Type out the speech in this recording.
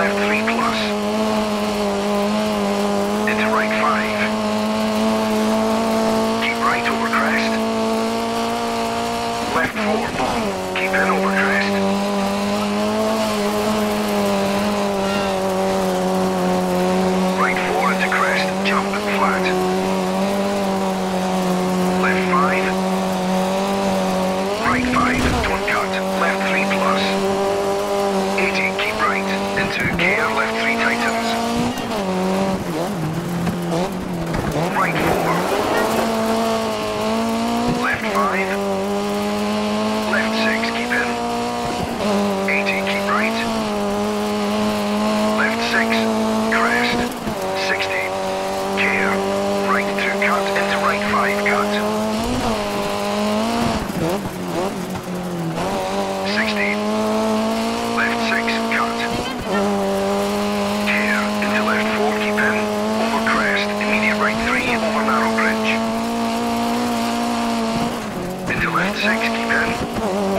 left 3 plus. Into right 5. Keep right over crest. Left 4. Keep over crest. Right 4 into crest, jump flat. Left 5. Right 5, don't cut. Left 3 plus care left Airline 6010.